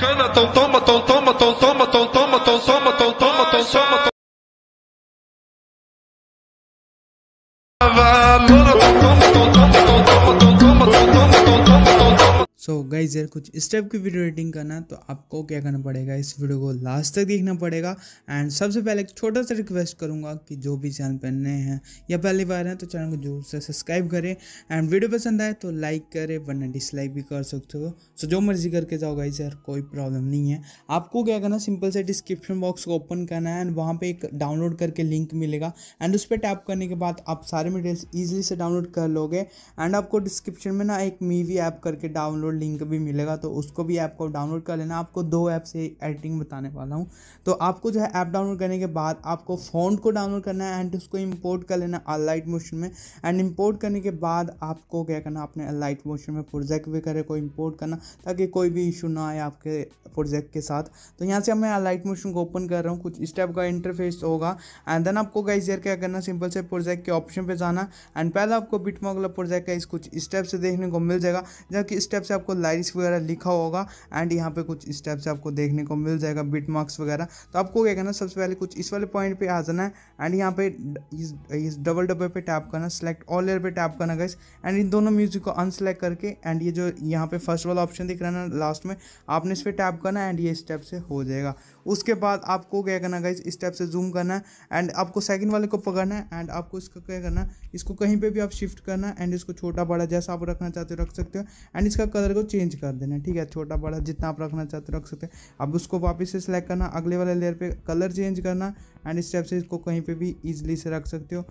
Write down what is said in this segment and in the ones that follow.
cana, tão toma, tão toma, tão toma, so guys यार, कुछ step की video editing करना है तो आपको क्या करना पड़ेगा? इस वीडियो को लास्ट तक देखना पड़ेगा। एंड सबसे पहले एक छोटा सा रिक्वेस्ट करूँगा कि जो भी चैनल पर नए हैं या पहली बार हैं तो चैनल को ज़रूर से सब्सक्राइब करें। एंड वीडियो पसंद आए तो लाइक करें, वरना डिसलाइक भी कर सकते हो। सो जो मर्ज़ी करके जाओ गाइज़ यार, कोई प्रॉब्लम नहीं है। आपको क्या करना सिंपल से डिस्क्रिप्शन बॉक्स को ओपन करना है। एंड वहाँ पर एक डाउनलोड करके लिंक मिलेगा। एंड उस पर टैप करने के बाद आप सारे मटेरियल्स ईजिली से डाउनलोड कर लोगे। एंड आपको डिस्क्रिप्शन में ना एक मीवी ऐप करके डाउनलोड लिंक भी मिलेगा तो उसको भी ऐप को डाउनलोड कर लेना। आपको दो ऐप से एडिटिंग बताने वाला हूँ। तो आपको जो है ऐप डाउनलोड करने के बाद आपको फ़ॉन्ट को डाउनलोड करना है एंड उसको इंपोर्ट कर लेना लाइट मोशन में। एंड इंपोर्ट करने के बाद आपको क्या करना, अपने लाइट मोशन में प्रोजेक्ट भी करे को इंपोर्ट करना, ताकि कोई भी इशू ना आए आपके प्रोजेक्ट के साथ। तो यहाँ से मैं लाइट मोशन को ओपन कर रहा हूँ, कुछ इस टाइप का इंटरफेस होगा। एंड देन आपको गाइस यार क्या करना, सिंपल से प्रोजेक्ट के ऑप्शन पे जाना। एंड पहले आपको बिटमॉक वाला प्रोजेक्ट का इस कुछ स्टेप से देखने को मिल जाएगा, जबकि स्टेप से आपको लाइट्स वगैरह लिखा होगा एंड यहाँ पे कुछ स्टेप्स आपको देखने को मिल जाएगा बिट मार्क्स वगैरह। तो आपको क्या करना सबसे पहले कुछ इस वाले पॉइंट पे आ जाना है एंड यहाँ पे इस, डबल डब्बे पे टैप करना सेलेक्ट ऑल एयर पे टैप करना गाइस एंड इन दोनों म्यूज़िक को अनसेलेक्ट करके एंड ये जो यहाँ पे फ़र्स्ट वाला ऑप्शन दिख रहा है ना लास्ट में आपने इस पर टैप करना एंड ये स्टेप से हो जाएगा। उसके बाद आपको क्या करना गाइज़ इस टाइप से जूम करना है एंड आपको सेकंड वाले को पकड़ना है एंड आपको इसका क्या करना है, इसको कहीं पे भी आप शिफ्ट करना है एंड इसको छोटा बड़ा जैसा आप रखना चाहते हो रख सकते हो एंड इसका कलर को चेंज कर देना है, ठीक है? छोटा बड़ा जितना आप रखना चाहते हो रख सकते हो। अब उसको वापस से सिलेक्ट करना, अगले वाले लेयर पर कलर चेंज करना एंड इस टाइप से इसको कहीं पर भी ईजिली से रख सकते हो।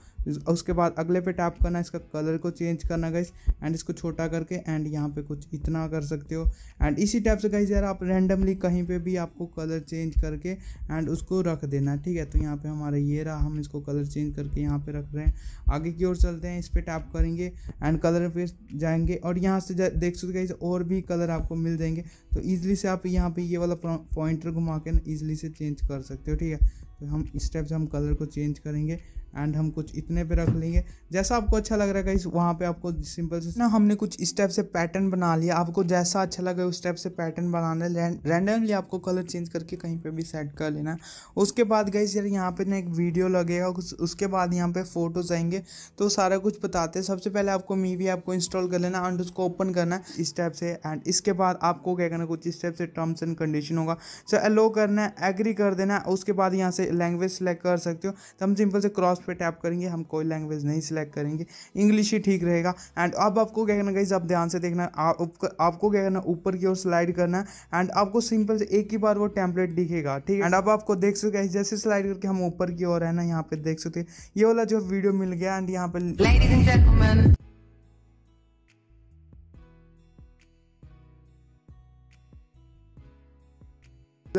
उसके बाद अगले पे टैप करना, इसका कलर को चेंज करना गाइस एंड इसको छोटा करके एंड यहाँ पे कुछ इतना कर सकते हो। एंड इसी टाइप से गाइस यार आप रैंडमली कहीं पे भी आपको कलर चेंज करके एंड उसको रख देना, ठीक है? तो यहाँ पे हमारा ये रहा, हम इसको कलर चेंज करके यहाँ पे रख रहे हैं। आगे की ओर चलते हैं, इस पर टैप करेंगे एंड कलर पे जाएँगे और यहाँ से देख सकते हैं और भी कलर आपको मिल जाएँगे। तो ईजिली से आप यहाँ पे ये वाला पॉइंटर घुमा के ईजिली से चेंज कर सकते हो, ठीक है? तो हम इस टाइप से हम कलर को चेंज करेंगे एंड हम कुछ इतने पे रख लेंगे। जैसा आपको अच्छा लग रहा है इस वहाँ पे आपको सिंपल से ना, हमने कुछ स्टेप से पैटर्न बना लिया। आपको जैसा अच्छा लगे उस स्टेप से पैटर्न बनाना है रैंडमली आपको कलर चेंज करके कहीं पे भी सेट कर लेना। है उसके बाद गई यार यहाँ पे ना एक वीडियो लगेगा उसके बाद यहाँ पे फ़ोटोज़ आएँगे। तो सारा कुछ बताते हैं। सबसे पहले आपको मी मीवी आपको इंस्टॉल कर लेना एंड उसको ओपन करना है इस टाइप से। एंड इसके बाद आपको क्या करना, कुछ स्टेप से टर्म्स एंड कंडीशन होगा। सो अलो करना है एग्री कर देना। उसके बाद यहाँ से लैंग्वेज सेलेक्ट कर सकते हो। तो हम सिंपल से क्रॉस पे टैप करेंगे, हम कोई लैंग्वेज नहीं सिलेक्ट करेंगे। इंग्लिश ही ठीक रहेगा। एंड अब आपको क्या करना गाइज़ आप ध्यान से देखना आपको क्या करना ऊपर की ओर स्लाइड करना एंड आपको सिंपल से एक ही बार वो टेम्पलेट दिखेगा, ठीक एंड अब आपको देख सकते हैं जैसे स्लाइड करके हम ऊपर की ओर है ना, यहाँ पे देख सकते हैं। ये वाला जो वीडियो मिल गया एंड यहाँ पे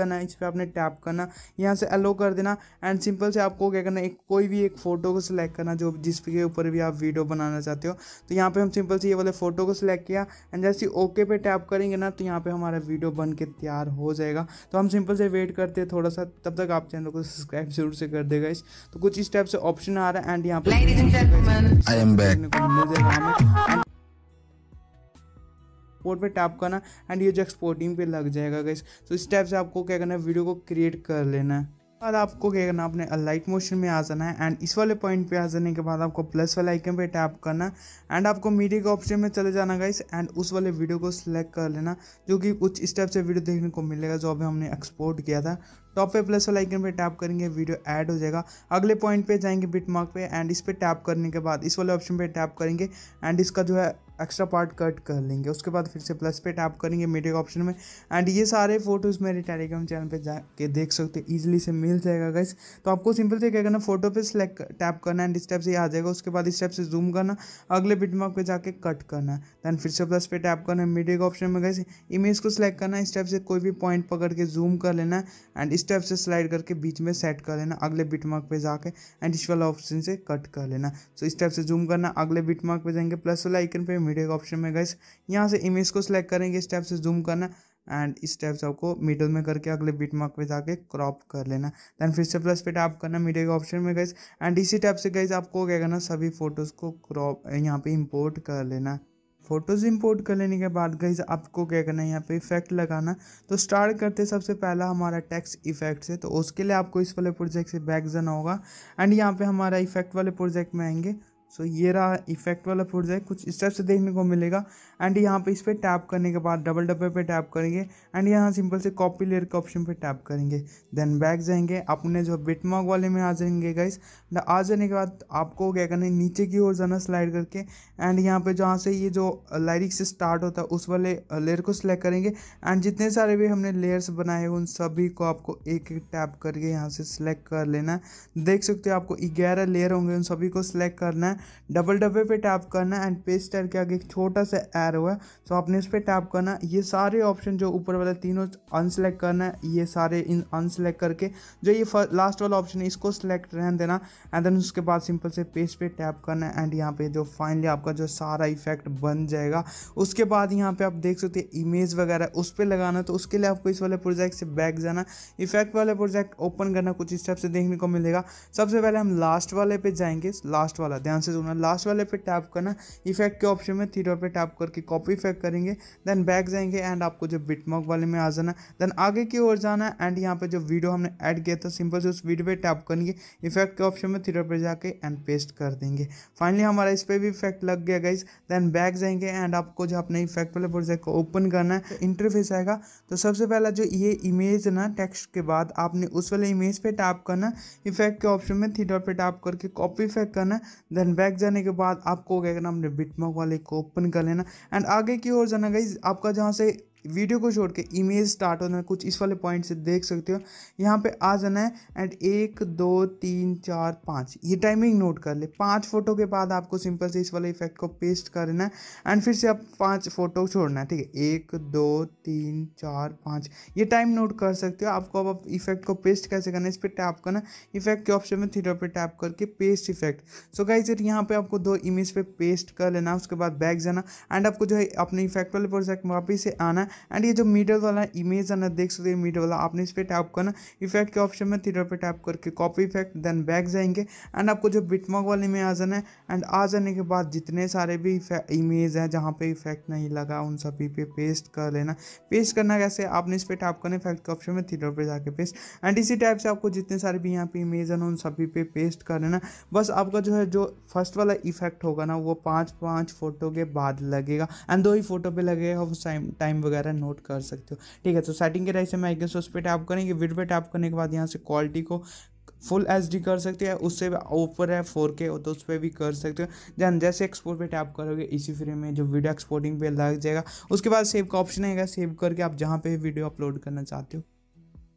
करना है इस पर आपने टैप करना यहाँ से अलो कर देना एंड सिंपल से आपको क्या करना एक कोई भी एक फ़ोटो को सिलेक्ट करना जो जिस के ऊपर भी आप वीडियो बनाना चाहते हो तो यहाँ पे हम सिंपल से ये वाले फ़ोटो को सिलेक्ट किया एंड जैसे ओके पे टैप करेंगे ना तो यहाँ पे हमारा वीडियो बन के तैयार हो जाएगा। तो हम सिंपल से वेट करते हैं थोड़ा सा तब तक आप चैनल को सब्सक्राइब ज़रूर से कर देगा इस। तो कुछ इस टाइप से ऑप्शन आ रहा है एंड यहाँ पे मिल जाएगा हमें। एक्सपोर्ट पे टैप करना एंड ये जो एक्सपोर्टिंग पे लग जाएगा गैस तो इस टाइप से आपको क्या करना है? वीडियो को क्रिएट कर लेना है। बाद आपको क्या करना अपने लाइट मोशन में आ जाना है एंड इस वाले पॉइंट पे आ जाने के बाद आपको प्लस वाले आइकन पे टैप करना एंड आपको मीडिया के ऑप्शन में चले जाना गाइस एंड उस वाले वीडियो को सिलेक्ट कर लेना, जो कि कुछ स्टेप से वीडियो देखने को मिलेगा, जो अभी हमने एक्सपोर्ट किया था। टॉप पे प्लस वाला आइकन पे टैप करेंगे वीडियो ऐड हो जाएगा। अगले पॉइंट पे जाएँगे बिट मार्क पे एंड इस पे टैप करने के बाद इस वाले ऑप्शन पे टैप करेंगे एंड इसका जो है एक्स्ट्रा पार्ट कट कर लेंगे। उसके बाद फिर से प्लस पे टैप करेंगे मीडिया ऑप्शन में। एंड ये सारे फ़ोटोज़ मेरे टेलीग्राम चैनल पे जाके देख सकते हैं। ईजिली से मिल जाएगा गाइस तो आपको सिंपल से क्या करना फ़ोटो पे सेलेक्ट टैप करना एंड स्टेप से आ जाएगा। उसके बाद स्टेप से जूम करना। अगले बिट मार्क पे जाके कट करना। देन फिर से प्लस पे टैप करना मीडिया के ऑप्शन में गाइस इमेज को सिलेक्ट करना स्टेप से कोई भी पॉइंट पकड़ के जूम कर लेना। एंड स्टेप से स्लाइड करके बीच में सेट कर लेना। अगले बिट मार्क पे जाके एंड इस वाला ऑप्शन से कट कर लेना। सो इस टाइप से जूम करना। अगले बिट मार्क पे जाएँगे। प्लस वाला आइकन पे मीडिया के ऑप्शन में गाइस यहाँ से इमेज को सिलेक्ट करेंगे, इस टाइप से जूम करना एंड इस टाइप से आपको मिडल में करके अगले बिट मार्क पे जाके क्रॉप कर लेना. देन फिर से प्लस पे टैप करना मीडिया के ऑप्शन में गाइस एंड इसी टाइप से गाइस आपको क्या करना, सभी फ़ोटोज़ को क्रॉप यहाँ पे इंपोर्ट कर लेना. फ़ोटोज़ इंपोर्ट कर लेने के बाद गई आपको क्या करना है यहाँ पे इफ़ेक्ट लगाना. तो स्टार्ट करते सबसे पहला हमारा टैक्स इफ़ेक्ट से तो उसके लिए आपको इस वाले प्रोजेक्ट से बैक जाना होगा. एंड यहाँ पे हमारा इफ़ेक्ट वाले प्रोजेक्ट में आएँगे. सो ये रहा इफ़ेक्ट वाला प्रोजेक्ट कुछ इस टाइप से देखने को मिलेगा। एंड यहाँ पे इस पर टैप करने के बाद डबल डब्बे पे टैप करेंगे। एंड यहाँ सिंपल से कॉपी लेयर के ऑप्शन पे टैप करेंगे। देन बैक जाएँगे। अपने जो बिटमार्क वाले में आ जाएँगे गाइस आ जाने के बाद आपको क्या करना है? नीचे की ओर जाना स्लाइड करके। एंड यहाँ पर जहाँ से ये जो लाइरिक से स्टार्ट होता है, उस वाले लेयर को सिलेक्ट करेंगे। एंड जितने सारे भी हमने लेयर्स बनाए उन सभी को आपको एक एक टैप करके यहाँ से सिलेक्ट कर लेना है। देख सकते हो आपको ग्यारह लेयर होंगे, उन सभी को सिलेक्ट करना है। डबल डब्बे पे टैप करना एंड पेस्ट के आगे एक छोटा सा एरो है। सो आपने इस पर टैप करना ये सारे ऑप्शन जो ऊपर वाले तीनों अनसेलेक्ट करना है, ये सारे इन अनसेलेक्ट करके जो ये लास्ट वाला ऑप्शन है, इसको सिलेक्ट रहने देना। एंड देन उसके बाद सिंपल से पेस्ट पे टैप करना एंड यहाँ पे जो फाइनली आपका जो सारा इफ़ेक्ट बन जाएगा। उसके बाद यहाँ पे आप देख सकते हैं इमेज वगैरह उस पर लगाना तो उसके लिए आपको इस वाले प्रोजेक्ट से बैक जाना इफ़ेक्ट वाले प्रोजेक्ट ओपन करना कुछ स्टेप से देखने को मिलेगा। सबसे पहले हम लास्ट वाले पे जाएँगे। लास्ट वाला, ध्यान से सुनना लास्ट वाले पे टैप करना। इफ़ेक्ट के ऑप्शन में थ्री पे टैप करके कॉपी इफ़ेक्ट करेंगे। देन बैक जाएँगे एंड आपको जो बिटमॉक वाले में आ जाना देन आगे की ओर जाना एंड यहाँ पे जो वीडियो हमने ऐड किया था सिंपल से उस वीडियो पे टैप करेंगे। इफ़ेक्ट के ऑप्शन में थ्री पे जाके एंड पेस्ट कर देंगे। फाइनली हमारा इस पर भी इफ़ेक्ट लग गया गाइज़ देन बैक जाएँगे एंड आपको जो अपने इफ़ेक्ट वाले प्रोजेक्ट को ओपन करना है इंटरफेस आएगा। तो सबसे पहला जो ये इमेज ना टेक्स्ट के बाद आपने उस वाले इमेज पे टैप करना। इफ़ेक्ट के ऑप्शन में थ्री पे टैप करके कॉपी इफ़ेक्ट करना। देन बैक जाने के बाद आपको क्या करना, अपने बिटमॉक वाले को ओपन कर लेना। एंड आगे की ओर जाना गई आपका जहाँ से वीडियो को छोड़ के इमेज स्टार्ट होना, कुछ इस वाले पॉइंट से देख सकते हो। यहाँ पे आ जाना है एंड एक, दो, तीन, चार, पाँच। ये टाइमिंग नोट कर ले। पाँच फ़ोटो के बाद आपको सिंपल से इस वाले इफ़ेक्ट को पेस्ट करना है एंड फिर से आप पाँच फ़ोटो छोड़ना है, ठीक है? एक, दो, तीन, चार, पाँच। ये टाइम नोट कर सकते हो। आपको अब आप इफ़ेक्ट को पेस्ट कैसे करना है, इस पर टैप करना इफ़ेक्ट के ऑप्शन में थीटर पर टैप करके पेस्ट इफ़ेक्ट सो गाइज़ यहाँ पे आपको दो इमेज पे पेस्ट कर लेना उसके बाद बैक जाना एंड आपको जो है अपने इफ़ेक्ट वाले प्रोजेक्ट वापस से आना एंड ये जो मीटर वाला इमेज है ना, देख सकते हैं मीटर वाला, आपने इस पर टैप करना इफ़ेक्ट के ऑप्शन में थ्री पे टैप करके कॉपी इफ़ेक्ट देन बैक जाएँगे। एंड आपको जो बिटमॉक वाले में आ जाना है, एंड आ जाने के बाद जितने सारे भी इमेज हैं, जहाँ पे इफ़ेक्ट नहीं लगा, उन सभी पे पेस्ट कर लेना। पेस्ट करना कैसे? आपने इस पर टैप करना इफ़ेक्ट के ऑप्शन में थ्री पे जाके पेस्ट एंड इसी टाइप से आपको जितने सारे भी यहाँ पे इमेज है उन सभी पे पेस्ट कर लेना। बस आपका जो है, जो फ़र्स्ट वाला इफ़ेक्ट होगा ना, वो पाँच पाँच फ़ोटो के बाद लगेगा। एंड दो ही फ़ोटो पे लगेगा, वो टाइम वगैरह नोट कर सकते हो। ठीक है तो सेटिंग के राइट से मैं उस पर टैप करेंगे विड पे टैप करने के बाद यहाँ से क्वालिटी को फुल एच डी कर सकते हैं उससे ऊपर है फोर के तो उस पर भी कर सकते हो। दैन जैसे एक्सपोर्ट पे टैप करोगे, इसी फ्रेम में जो वीडियो एक्सपोर्टिंग पे लग जाएगा। उसके बाद सेव का ऑप्शन आएगा सेव करके आप जहाँ पे वीडियो अपलोड करना चाहते हो